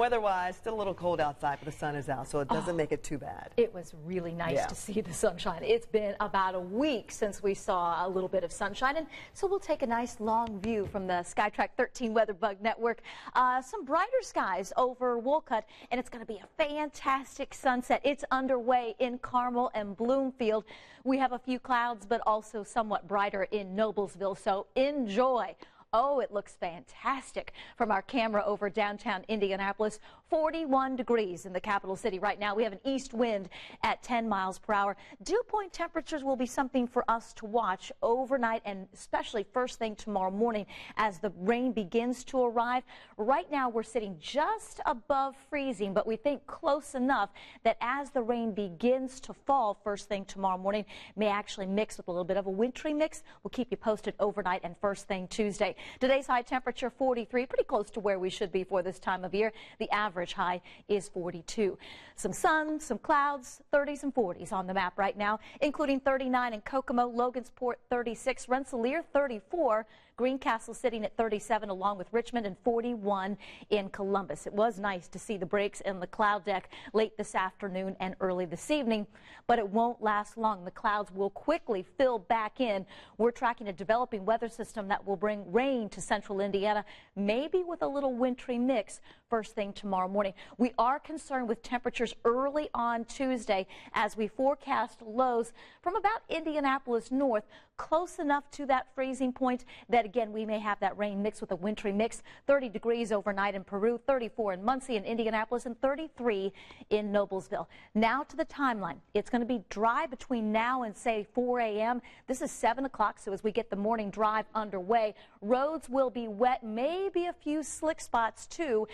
Weather-wise, still a little cold outside, but the sun is out, so it doesn't make it too bad. It was really nice Yeah. to see the sunshine. It's been about a week since we saw a little bit of sunshine, and so we'll take a nice long view from the SkyTrak 13 WeatherBug Network. Uh, some brighter skies over Wolcott, and it's going to be a fantastic sunset. It's underway in Carmel and Bloomfield. We have a few clouds, but also somewhat brighter in Noblesville, so enjoy. Oh, it looks fantastic from our camera over downtown Indianapolis. 41 degrees in the capital city right now. We have an east wind at 10 miles per hour. Dew point temperatures will be something for us to watch overnight and especially first thing tomorrow morning as the rain begins to arrive. Right now we're sitting just above freezing, but we think close enough that as the rain begins to fall first thing tomorrow morning may actually mix with a little bit of a wintry mix. We'll keep you posted overnight and first thing Tuesday. Today's high temperature 43, pretty close to where we should be for this time of year. The average high is 42. Some sun, some clouds, 30s and 40s on the map right now, including 39 in Kokomo, Logansport 36, Rensselaer 34, Greencastle sitting at 37 along with Richmond and 41 in Columbus. It was nice to see the breaks in the cloud deck late this afternoon and early this evening, but it won't last long. The clouds will quickly fill back in. We're tracking a developing weather system that will bring rain to central Indiana, maybe with a little wintry mix first thing tomorrow morning. We are concerned with temperatures early on Tuesday as we forecast lows from about Indianapolis north close enough to that freezing point that again we may have that rain mixed with a wintry mix 30 degrees overnight in Peru 34 in Muncie and Indianapolis and 33 in Noblesville now to the timeline it's going to be dry between now and say 4 a.m. this is 7 o'clock so as we get the morning drive underway roads will be wet maybe a few slick spots too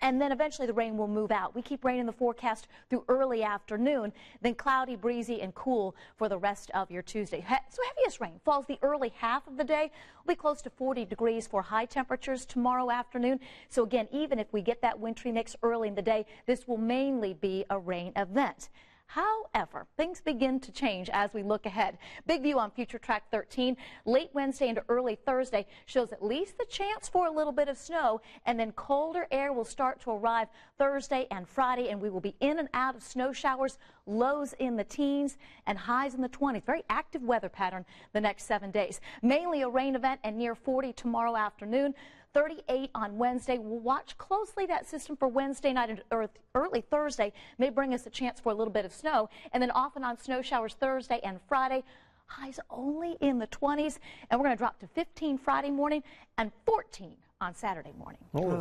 and then eventually the rain will move out. We keep rain in the forecast through early afternoon, then cloudy, breezy, and cool for the rest of your Tuesday. So heaviest rain falls the early half of the day. We'll be close to 40 degrees for high temperatures tomorrow afternoon. So again, even if we get that wintry mix early in the day, this will mainly be a rain event. However, things begin to change as we look ahead. Big view on Future Track 13. Late Wednesday into early Thursday shows at least the chance for a little bit of snow, and then colder air will start to arrive Thursday and Friday, and we will be in and out of snow showers, lows in the teens and highs in the 20s. Very active weather pattern the next seven days. Mainly a rain event and near 40 tomorrow afternoon. 38 on Wednesday. We'll watch closely that system for Wednesday night and early Thursday. May bring us a chance for a little bit of snow. And then off and on snow showers Thursday and Friday. Highs only in the 20s. And we're going to drop to 15 Friday morning and 14 on Saturday morning. Oh,